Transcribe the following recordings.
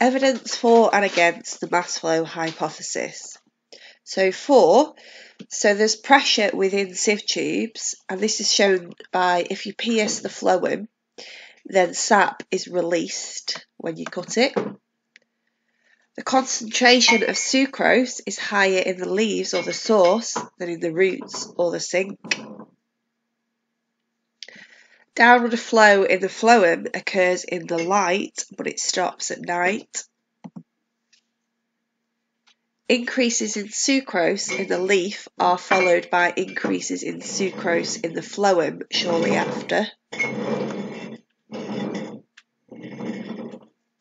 Evidence for and against the mass flow hypothesis. So for, so there's pressure within sieve tubes, and this is shown by if you pierce the phloem, then sap is released when you cut it. The concentration of sucrose is higher in the leaves or the source than in the roots or the sink. Downward flow in the phloem occurs in the light, but it stops at night. Increases in sucrose in the leaf are followed by increases in sucrose in the phloem shortly after.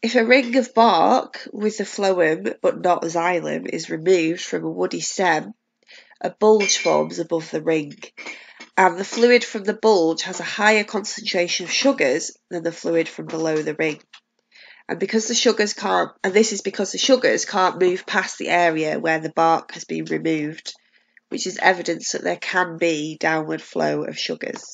If a ring of bark with the phloem but not xylem is removed from a woody stem, a bulge forms above the ring and the fluid from the bulge has a higher concentration of sugars than the fluid from below the ring. And because the sugars can't, and this is because the sugars can't move past the area where the bark has been removed, which is evidence that there can be downward flow of sugars.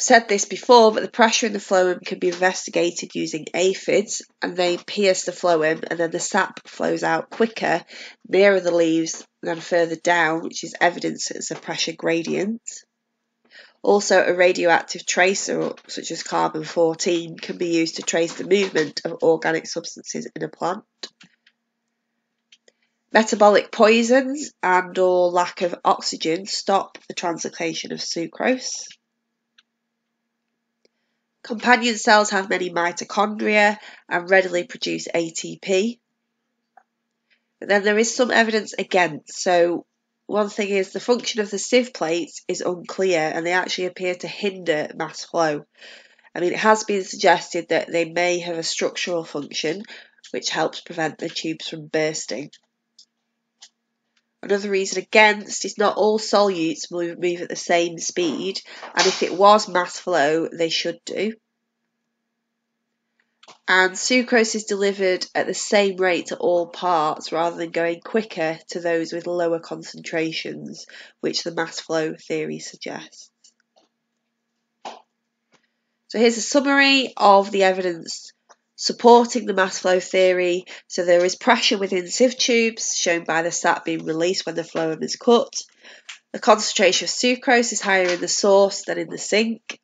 said this before, but the pressure in the phloem can be investigated using aphids, and they pierce the phloem, and then the sap flows out quicker nearer the leaves than further down, which is evidence that it's a pressure gradient. Also, a radioactive tracer, such as carbon 14, can be used to trace the movement of organic substances in a plant. Metabolic poisons and or lack of oxygen stop the translocation of sucrose. Companion cells have many mitochondria and readily produce ATP. But then there is some evidence against. So one thing is the function of the sieve plates is unclear and they actually appear to hinder mass flow. I mean, it has been suggested that they may have a structural function which helps prevent the tubes from bursting. Another reason against is not all solutes move, move at the same speed, and if it was mass flow, they should do. And sucrose is delivered at the same rate to all parts rather than going quicker to those with lower concentrations, which the mass flow theory suggests. So here's a summary of the evidence supporting the mass flow theory. So there is pressure within sieve tubes, shown by the sap being released when the phloem is cut. The concentration of sucrose is higher in the source than in the sink.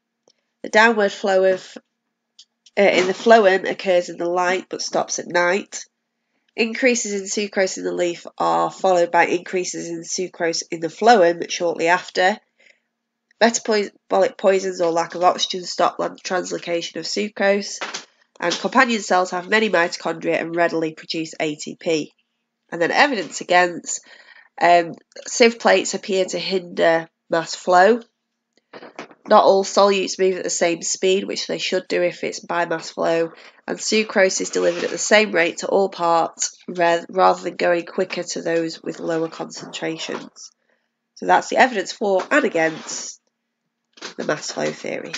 The downward flow of uh, in the phloem occurs in the light but stops at night. Increases in sucrose in the leaf are followed by increases in sucrose in the phloem shortly after. Metabolic poisons or lack of oxygen stop translocation of sucrose and companion cells have many mitochondria and readily produce ATP. And then evidence against um, sieve plates appear to hinder mass flow. Not all solutes move at the same speed, which they should do if it's by mass flow, and sucrose is delivered at the same rate to all parts rather than going quicker to those with lower concentrations. So that's the evidence for and against the mass flow theory.